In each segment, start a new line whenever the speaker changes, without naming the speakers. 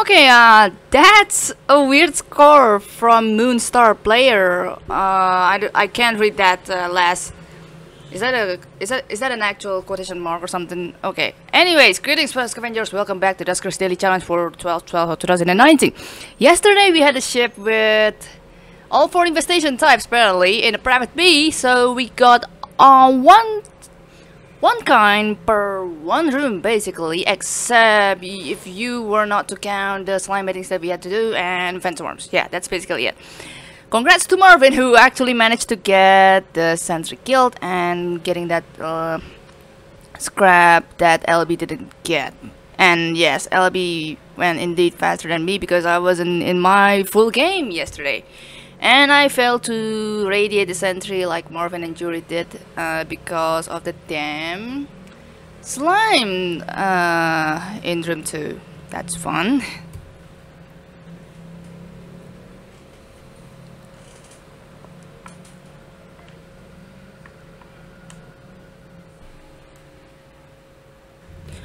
Okay, uh, that's a weird score from Moonstar player. Uh, I, I can't read that uh, last. Is that a is that is that an actual quotation mark or something? Okay. Anyways, greetings, fellow scavengers. Welcome back to Duskers Daily Challenge for 12 12 2019. Yesterday we had a ship with all four infestation types apparently in a private B, so we got uh, one one kind per one room basically, except if you were not to count the slime baitings that we had to do and fence worms. Yeah, that's basically it. Congrats to Marvin who actually managed to get the sentry killed and getting that uh, scrap that LB didn't get. And yes, LB went indeed faster than me because I wasn't in my full game yesterday. And I failed to radiate the sentry like Marvin and Jury did uh, because of the damn slime uh, in room 2. That's fun.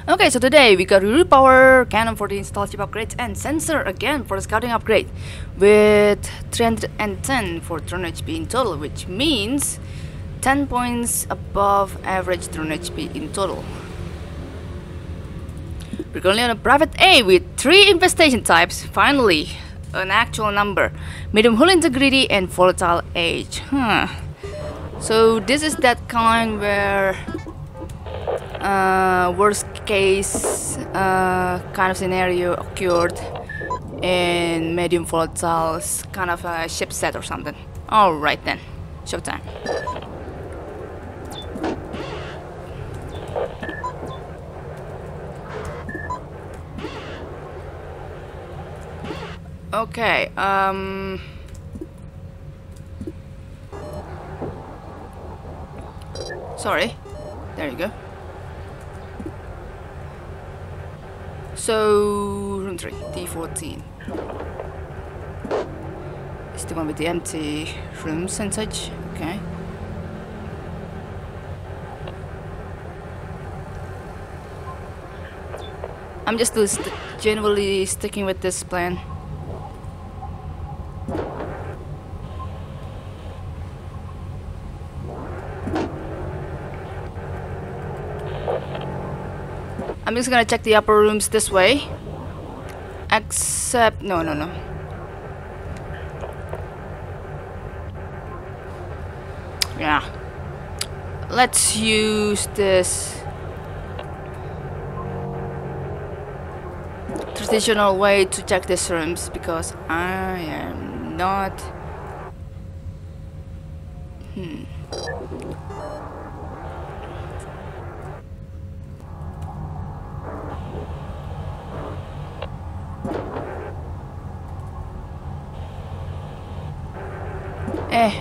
Okay, so today we got route power, cannon for the install chip upgrades, and sensor again for the scouting upgrade, with 310 for turn HP in total, which means 10 points above average turn HP in total. We're currently on a private A with three infestation types, finally, an actual number, medium hull integrity and volatile age. Huh. So this is that kind where uh, worst case uh, kind of scenario occurred in medium volatile kind of a ship set or something. Alright then, showtime. Okay, um... Sorry, there you go. So, room 3, D14. It's the one with the empty rooms and such. Okay. I'm just generally sticking with this plan. I'm just gonna check the upper rooms this way. Except, no, no, no. Yeah. Let's use this traditional way to check these rooms because I am not. Hmm. Eh.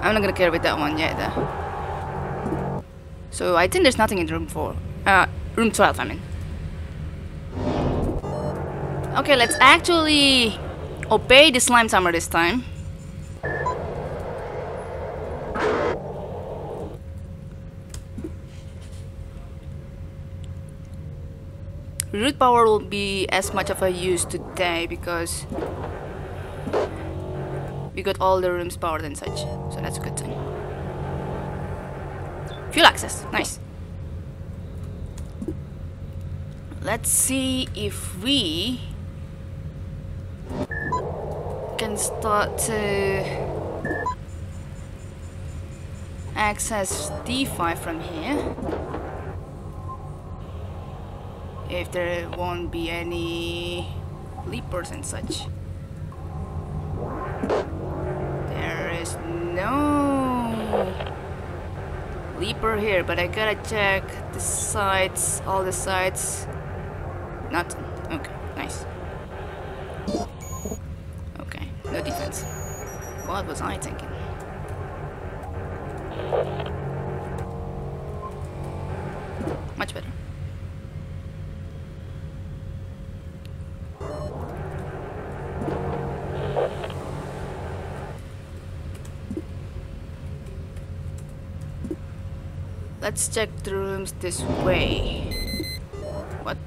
I'm not gonna care with that one yet though. So I think there's nothing in room 4. Uh, room 12 I mean. Okay, let's actually obey the slime summer this time. Route power will be as much of a use today because we got all the rooms powered and such, so that's a good thing. Fuel access, nice. Let's see if we can start to access D5 from here. If there won't be any leapers and such. Leaper here, but I gotta check the sides, all the sides. Nothing. Okay, nice. Okay, no defense. What was I thinking? Let's check the rooms this way. What?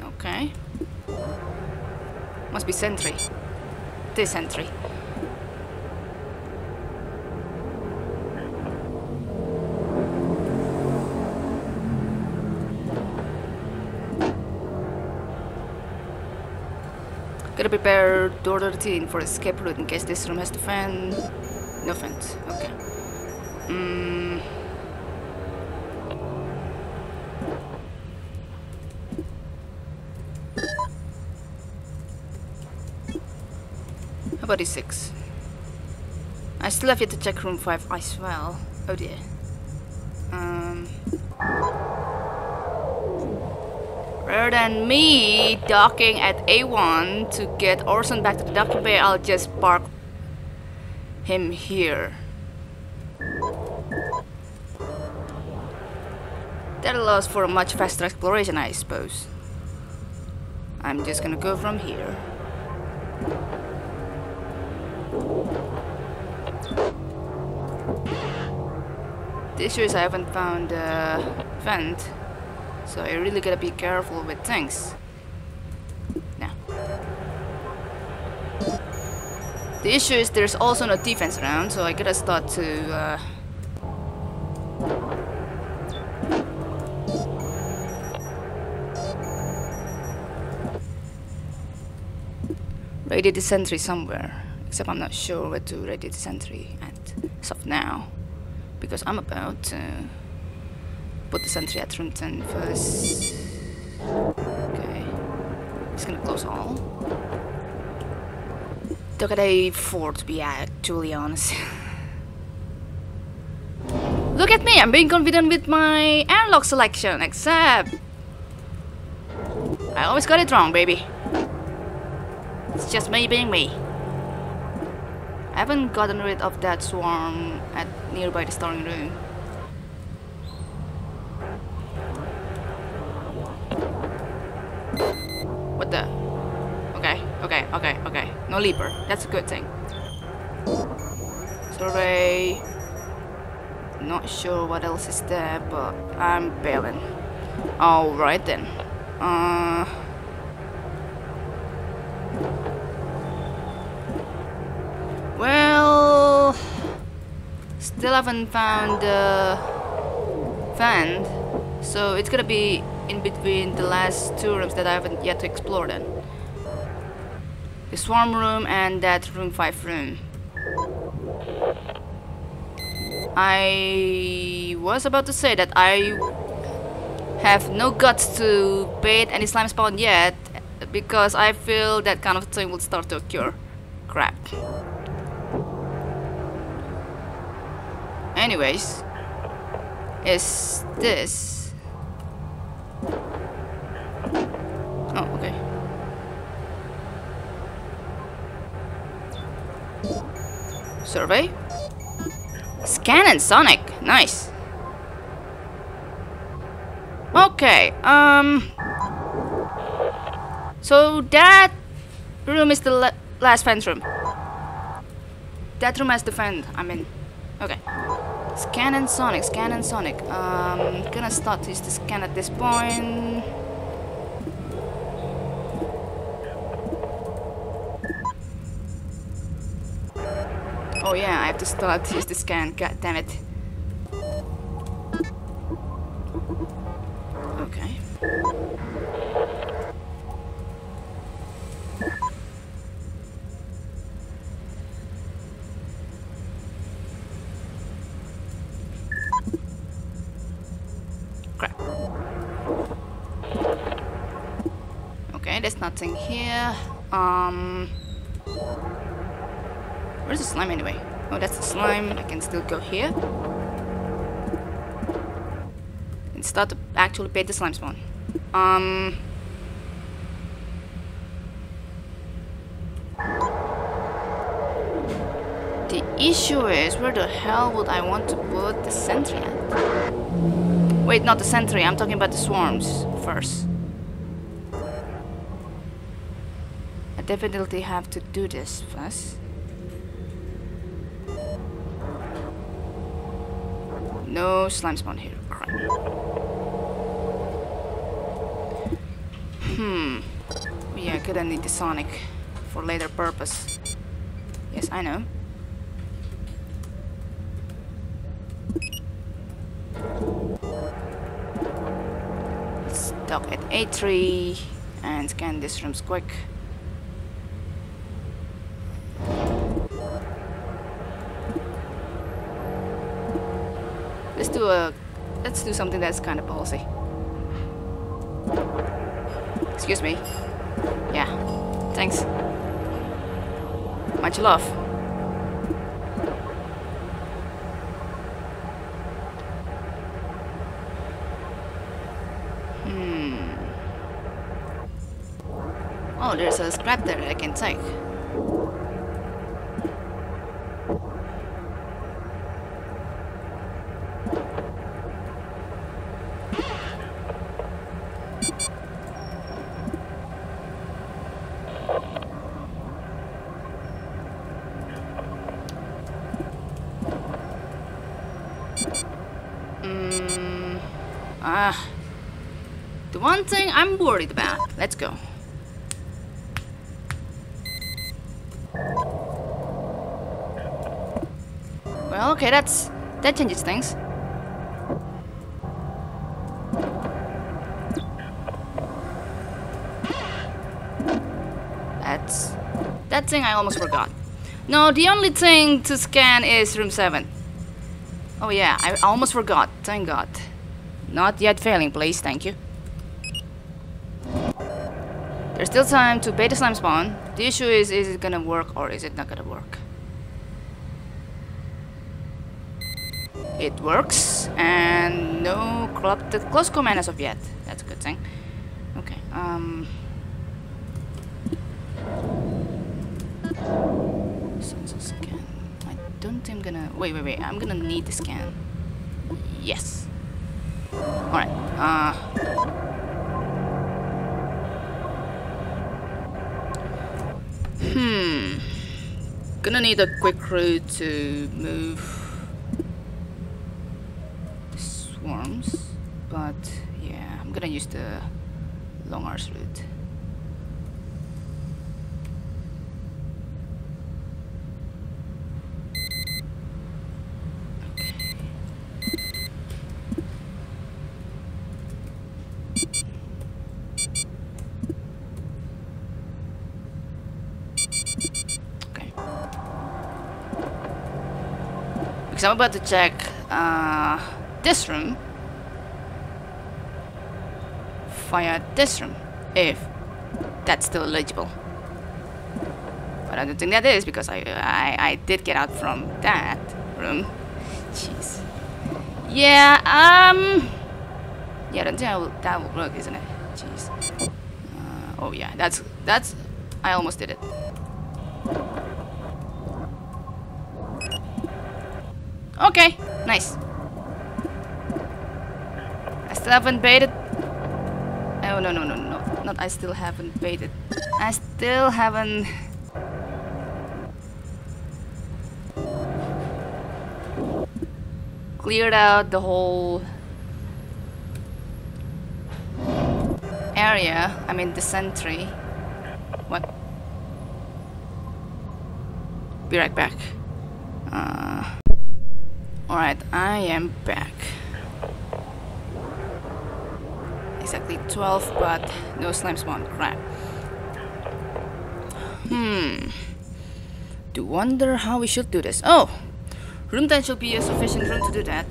Okay. Must be sentry. This sentry. Gotta prepare door 13 for escape route in case this room has to fan. No fence. Okay. Mm. About E6? I still have yet to check room 5 as well. Oh dear. Um, rather than me docking at A1 to get Orson back to the docking bay, I'll just park him here. That allows for a much faster exploration, I suppose. I'm just gonna go from here. The issue is I haven't found a vent, so I really gotta be careful with things. Now. The issue is there's also no defense around, so I gotta start to uh, ready the sentry somewhere. Except I'm not sure where to ready the sentry at as of now. Because I'm about to put the sentry at room 10 first. Okay. It's gonna close all. Took at A4 to be actually honest. Look at me, I'm being confident with my airlock selection, except... I always got it wrong, baby. It's just me being me. I haven't gotten rid of that swarm at nearby the storing room. What the? Okay, okay, okay, okay. No leaper. That's a good thing. Survey. Not sure what else is there, but I'm bailing. Alright then. Uh... still haven't found the fan, so it's gonna be in between the last two rooms that I haven't yet to explore then. The swarm room and that room 5 room. I was about to say that I have no guts to bait any slime spawn yet because I feel that kind of thing will start to occur. Crap. Anyways, is this? Oh, okay. Survey? Scan and Sonic. Nice. Okay, um... So that room is the la last fence room. That room has the fan, I mean. Scan and Sonic, scan and Sonic. Um, gonna start to use the scan at this point. Oh yeah, I have to start to use the scan, god damn it. There's nothing here. Um, where's the slime anyway? Oh, that's the slime. I can still go here. And start to actually bait the slime spawn. Um. The issue is, where the hell would I want to put the sentry at? Wait, not the sentry, I'm talking about the swarms first. Definitely have to do this first. No slime spawn here. Crap. Hmm. Maybe I couldn't need the Sonic for later purpose. Yes, I know. Let's dock at A3 and scan this rooms quick. Do a let's do something that's kind of ballsy. Excuse me. Yeah. Thanks. Much love. Hmm. Oh, there's a scrap there I can take. Mm, ah. The one thing I'm worried about. Let's go. Well, okay, that's that changes things. That's that thing I almost forgot. No, the only thing to scan is room 7. Oh yeah, I almost forgot. Thank God. Not yet failing, please. Thank you. There's still time to bait the slime spawn. The issue is, is it gonna work or is it not gonna work? It works, and no corrupted close command as of yet. That's a good thing. Okay, um... Sensor scan. I don't think I'm gonna... Wait, wait, wait. I'm gonna need the scan. Yes. Alright, uh... Hmm. Gonna need a quick route to move the swarms, but yeah, I'm gonna use the long arse route. Okay. Because I'm about to check uh, this room via this room, if that's still eligible. But I don't think that is because I I, I did get out from that room. Jeez. Yeah. Um. Yeah, I don't think I will, that will work, isn't it? Jeez. Uh, oh yeah, that's that's. I almost did it. Okay, nice. I still haven't baited. Oh no no no no! Not I still haven't baited. I still haven't. Cleared out the whole area. I mean the sentry. What? Be right back. Uh, Alright, I am back. Exactly 12, but no slime spawn. Crap. Hmm. Do wonder how we should do this. Oh! Room 10 should be a sufficient room to do that.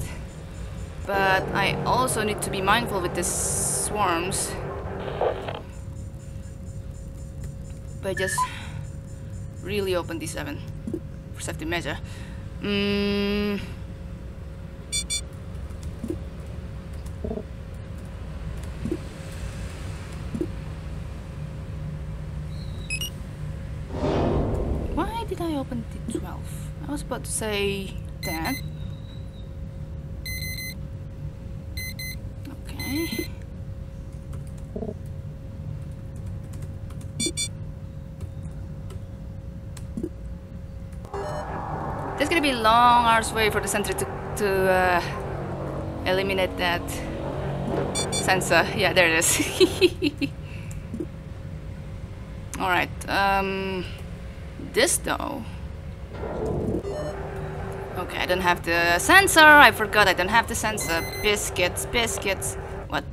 But I also need to be mindful with the swarms. By just really open D7 for safety measure. Mm. Why did I open D12? I was about to say that. Okay. There's gonna be a long hours way for the sentry to, to uh, eliminate that sensor. Yeah, there it is. Alright, um... This though... Okay, I don't have the sensor. I forgot I don't have the sensor. Biscuits, biscuits. What?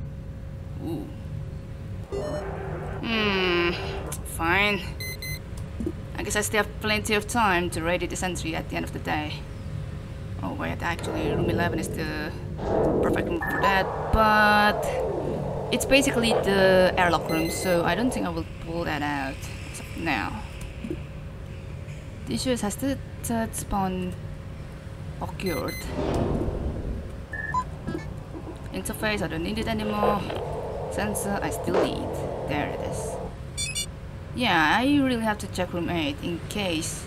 Ooh. Hmm. Fine. I guess I still have plenty of time to ready the sentry at the end of the day. Oh wait, actually room 11 is the perfect room for that, but it's basically the airlock room, so I don't think I will pull that out now. The issue is has the third spawn occurred. Interface, I don't need it anymore. Sensor, I still need. There it is. Yeah, I really have to check room 8 in case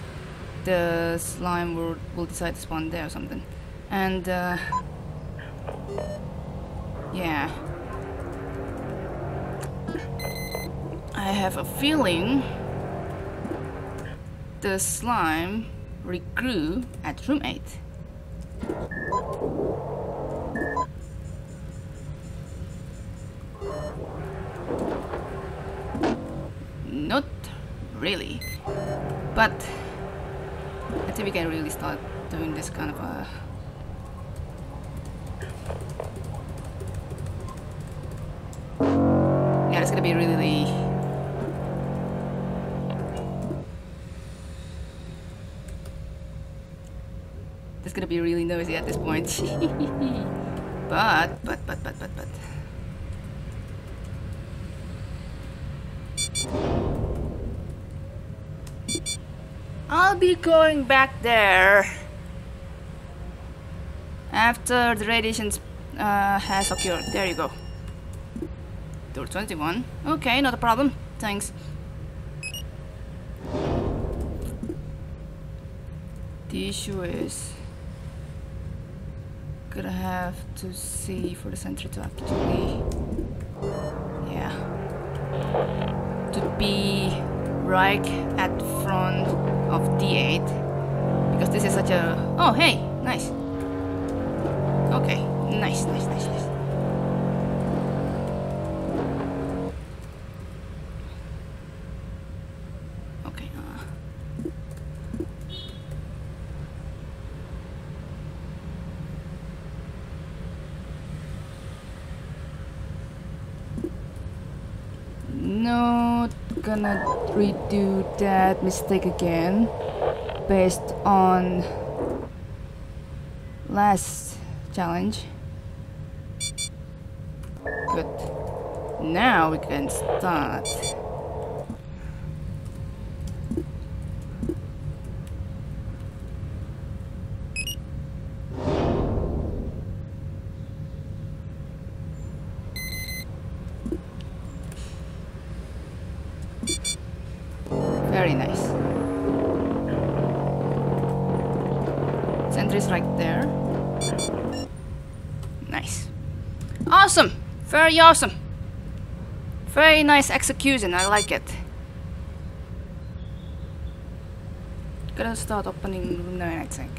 the slime will, will decide to spawn there or something. And, uh, yeah. I have a feeling the slime regrew at room 8. Not really, but I think we can really start doing this kind of a yeah, it's gonna be really gonna be really noisy at this point. but, but, but, but, but, but. I'll be going back there after the radiation uh, has occurred. There you go. Door 21. Okay, not a problem. Thanks. The issue is gonna have to see for the sentry to actually yeah to be right at front of D8 because this is such a oh hey nice. Okay nice nice nice gonna redo that mistake again based on last challenge. Good. Now we can start. Very awesome. Very nice execution, I like it. Gonna start opening room 9, I think.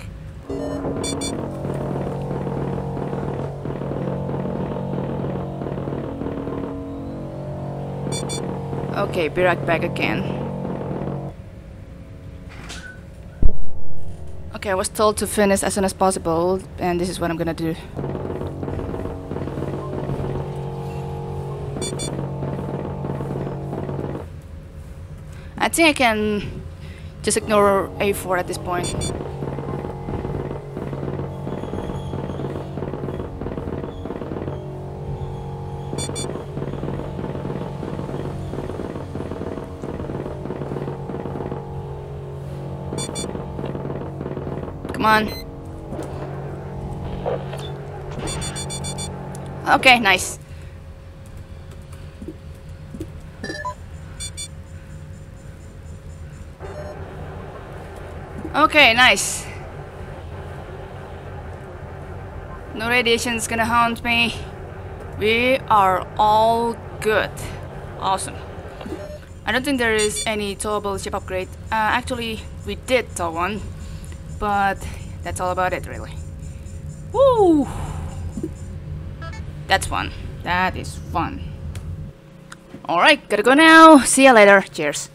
Okay, be right back again. Okay, I was told to finish as soon as possible, and this is what I'm gonna do. Think I can just ignore A4 at this point. Come on. Okay, nice. Okay, nice. No radiation's gonna haunt me. We are all good. Awesome. I don't think there is any towable ship upgrade. Uh, actually, we did tow one but that's all about it really. Woo! That's fun. That is fun. Alright, gotta go now. See ya later. Cheers.